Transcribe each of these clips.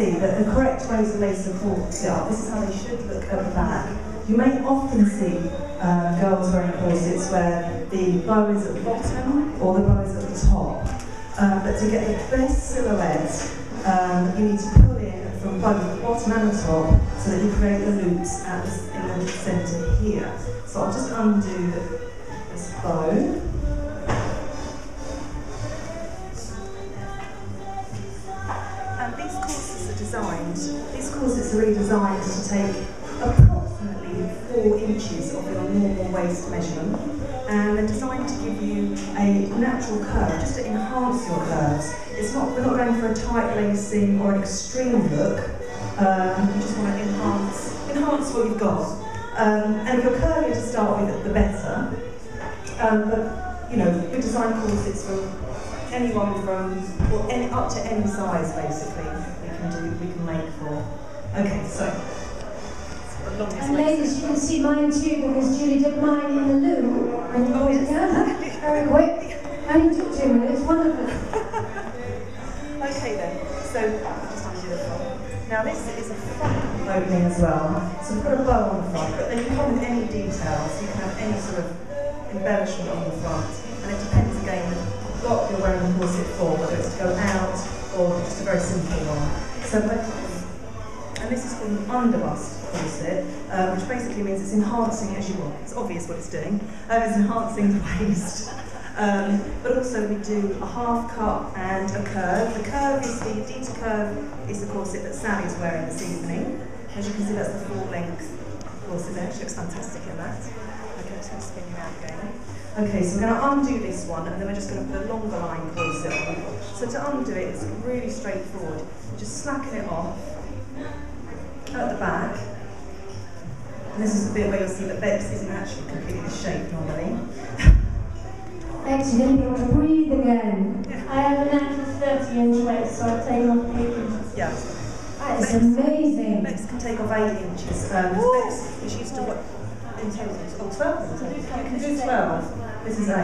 see that the correct ways of lace supports it up, this is how they should look at the back. You may often see uh, girls wearing corsets where the bow is at the bottom or the bow is at the top. Um, but to get the best silhouette, um, you need to pull in from both the bottom and the top so that you create the loops at the, in the centre here. So I'll just undo this bow. These corsets are really designed to take approximately four inches of your normal waist measurement and they're designed to give you a natural curve, just to enhance your curves. It's not, we're not going for a tight lacing or an extreme look, um, you just want to enhance, enhance what you've got. Um, and if you're curvier to start with, the better. Um, but, you know, we design corsets from anyone from, well, any, up to any size, basically, we can do, we can make for. Okay, so. And ladies, you can see mine too because Julie did mine in the loo. And you always go, very quick. Only took two minutes, wonderful. okay then, so just undo. Now this is a front opening as well. So we've got a bow on the front, but then you come with any details. You can have any sort of embellishment on the front. And it depends again what you're wearing the corset for, whether it's to go out or just a very simple one. So and this is called an underbust corset, uh, which basically means it's enhancing as you want. It's obvious what it's doing. Um, it's enhancing the waist. Um, but also we do a half cut and a curve. The curve is the Dita curve is the corset that Sally's wearing this evening. As you can see, that's the full length corset there. She looks fantastic in that. Okay, I'm just going to spin you out again. Okay, so we're going to undo this one and then we're just going to put a longer line corset on. So to undo it, it's really straightforward. Just slacken it off at the back. And this is the bit where you'll see that Bex isn't actually completely the shape normally. Bex, going to be able to breathe again. I have a natural 30 inch waist, so I've taken off 8 inches. Yeah. That is amazing. Bex can take off 8 inches. Um, Bex is used to what? In total, oh, 12? You can do 12. This is 8.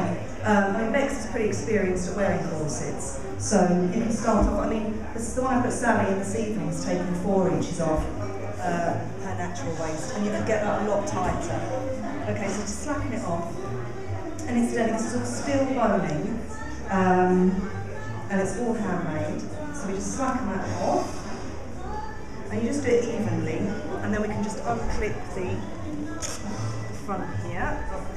Um, I mean, Bex is pretty experienced at wearing corsets. So you can start off, I mean, this is the one I put Sally in this evening, is taking 4 inches off uh, her natural waist, and you can get that a lot tighter. Okay, so just slacken it off. And incidentally, this is all still boning, um, and it's all handmade. So we just slacken that off, and you just do it evenly, and then we can just unclip the front here.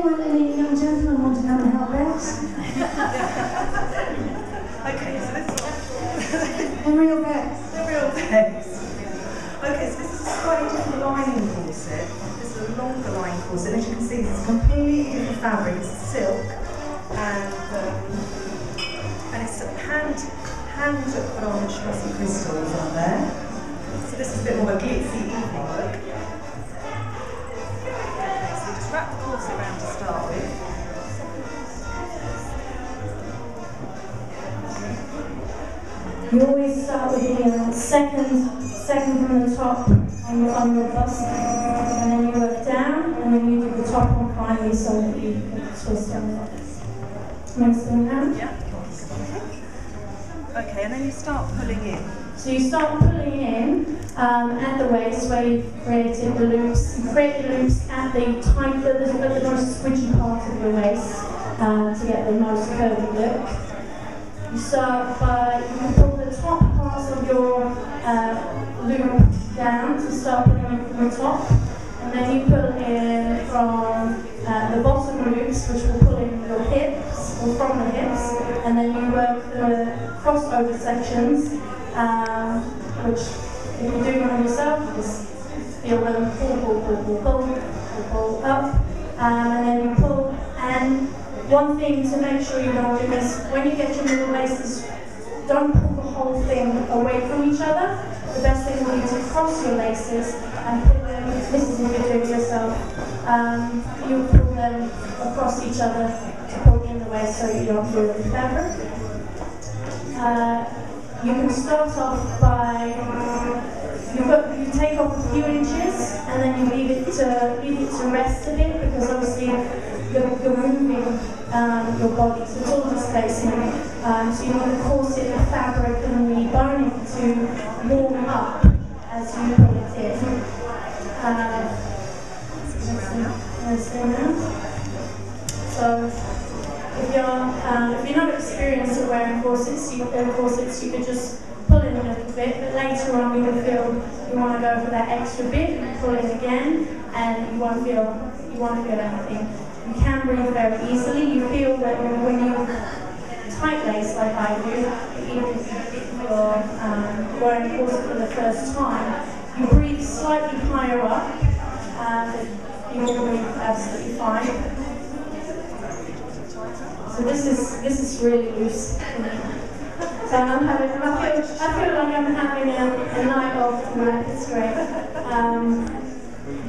Anyone, any young gentlemen want to come and help Bex? Okay, so this is And real Bex. the real Bex. Okay, so this is a slightly different lining corset. This is a longer line corset. As you can see, a completely different fabric. It's silk, and um, and it's hand hand put on Swarovski crystals on there. So this is a bit more of a You always start with the uh, second, second from the top on your, on your bust, and then you work down, and then you do the top one finally so that you can twist on it. Makes them hand. Yeah. Okay, and then you start pulling in. So you start pulling in um, at the waist where you've created the loops. You create the loops at the tight, the, the, the most squidgy part of your waist uh, to get the most curvy look. You start by, you the top part of your uh, loop down to start pulling in from the top. And then you pull in from uh, the bottom loops, which will pull in your hips, or from the hips. And then you work the crossover sections, um, which if you're doing them yourself, you just feel them pull, pull, pull, pull, pull, pull, pull up. Um, and then you pull and one thing to make sure you don't do when you get your middle laces, don't pull whole thing away from each other. The best thing will be to cross your laces and pull them, this is if you're doing yourself, um, you pull them across each other to pull in the waist so you don't feel the fabric. Uh, you can start off by you you take off a few inches and then you leave it to leave it to rest a bit because obviously you're, you're moving um, your body, so it's all displacing. Um, so you need the corset, the fabric, and the boning to warm up as you put it in. Uh, so if you're um, if you're not experienced at wearing corsets, you, uh, corsets, you could just pull in a little bit, but later on you will feel you want to go for that extra bit, you pull in again, and you won't feel you won't feel anything. You can breathe very easily. You feel that when you tight lace like I do, even if you're um, wearing corset for the first time, you breathe slightly higher up, and you will breathe absolutely fine. So this is this is really loose. So I'm having, I feel, I feel like I'm having a, a night off tonight. It's great. Um,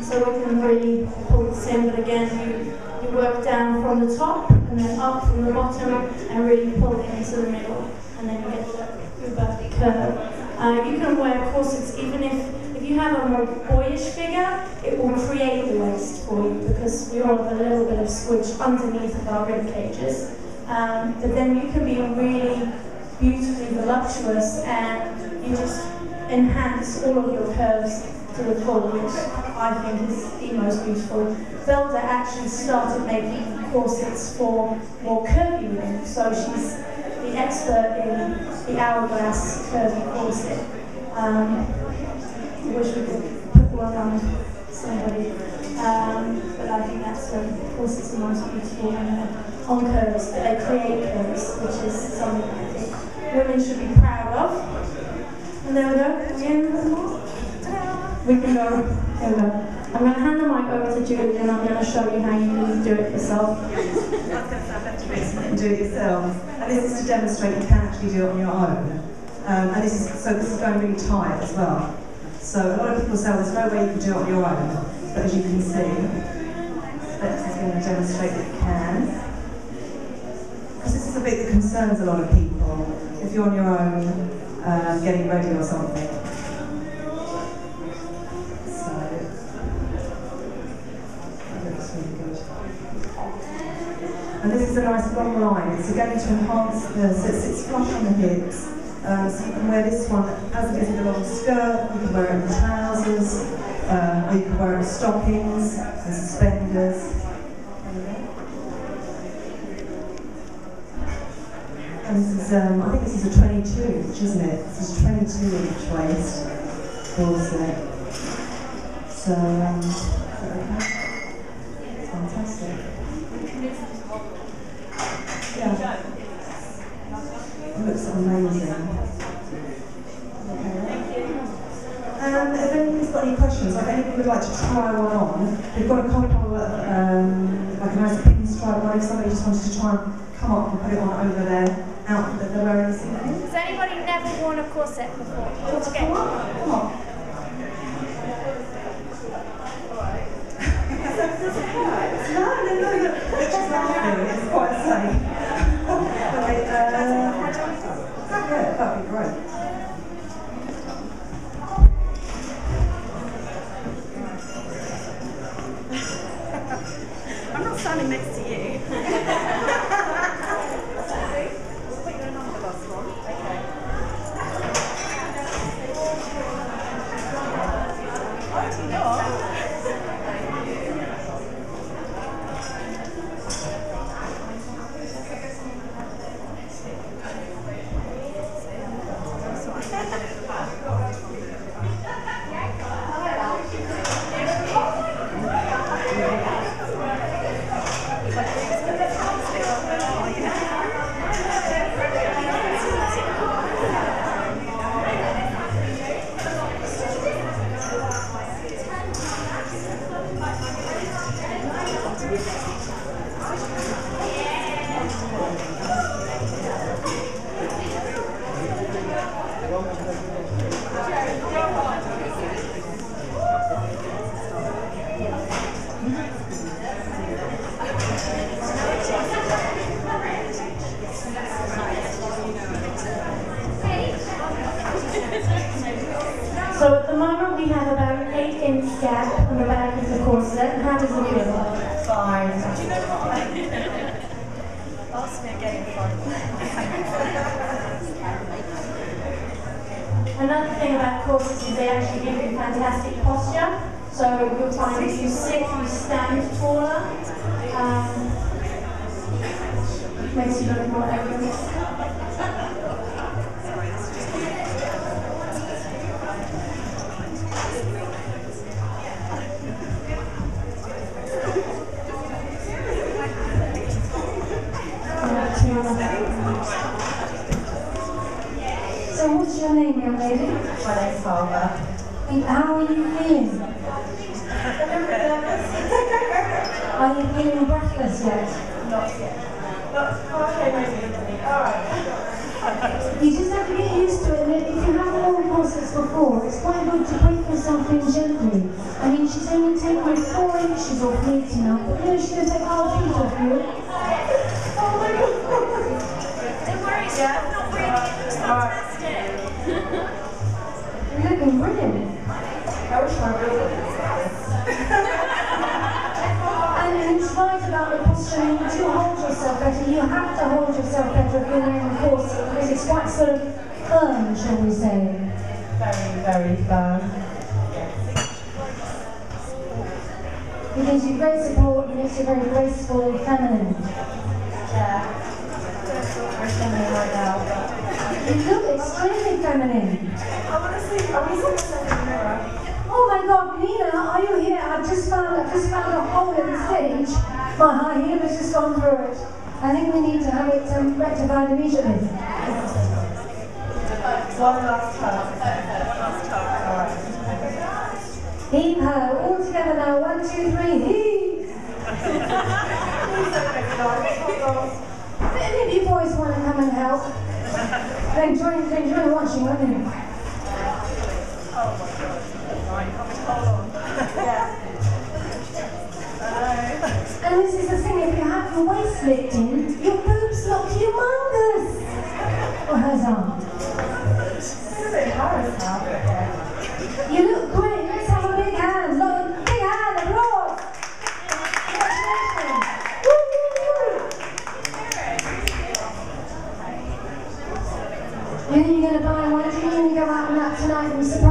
so we can really pull this in, but again, you work down from the top and then up from the bottom and really pull it into the middle, and then you get the, perfect curve. Uh, you can wear corsets even if, if you have a more boyish figure, it will create the waist for you because we all have a little bit of squidge underneath of our rib cages. Um, but then you can be really beautifully voluptuous and you just enhance all of your curves to the full, which I think is the most beautiful. Velda actually started making corsets for more curvy women, so she's the expert in the hourglass curvy corset. Um, I wish we could put one on somebody, um, but I think that's um, corsets are most beautiful on curves, that they create curves, which is something I think women should be proud of. And there we go. We can. Here we can go. I'm going to hand the mic over to Julie and I'm going to show you how you can do it yourself. do it yourself. And this is to demonstrate you can actually do it on your own. Um, and this is so this is going really tight as well. So a lot of people say there's no way you can do it on your own, but as you can see, Bex is going to demonstrate that you can. Because this is a bit that concerns a lot of people. If you're on your own, um, getting ready or something, And this is a nice long line. It's again to enhance the, so it sits flush on the hips. Um, so you can wear this one as it is with a long skirt, you can wear it in trousers, uh, or you can wear it in stockings and suspenders. And this is, um, I think this is a 22 inch, isn't it? This is 22 inch waist corset. So, um, fantastic. Yeah. It looks amazing. Okay. Um, if anyone's got any questions, like anybody would like to try one on, we've got a couple um, like a nice pinstripe one, if somebody just wanted to try and come up and put it on over their outfit that they're wearing this evening. Has anybody never worn a corset before? Come on, come yeah, that'd be great. So at the moment we have about an 8 inch gap on the back of the corset. How does it feel? Fine. Another thing about corsets is they actually give you fantastic posture. So you'll find if you sit, you stand taller. Um, makes you look more elegant. And how are you feeling? Are you feeling breathless yet? Not yet. But, okay, maybe. Alright. You just have to get used to it. And if you haven't worn corsets before, it's quite good to break yourself in gently. I mean, she's only taken four inches off me tonight, but you know she's going to take half feet off you. Sort of firm, shall we say. Very, very firm. It gives you great support and makes you very graceful and feminine. Yeah. We're feminine right now, but You look extremely feminine. I want to see. I want to see myself in the mirror. Oh my God, Nina, are you here? I've just found, I've just found a hole in the stage. My high heel has just gone through it. I think we need to have it um, rectified immediately. One last time. Alright. Heave ho, all together now. One, two, three, heave. But any of you boys want to come and help? Then join, then join watching, won't you? Come along. Yeah. And this is the thing, if you have your waist lifted in, your boobs look humongous. You look great. Let's have a big hand. Look, big hand, applause. Congratulations. Woo-hoo. you going to buy one jean and go out and out tonight and surprise.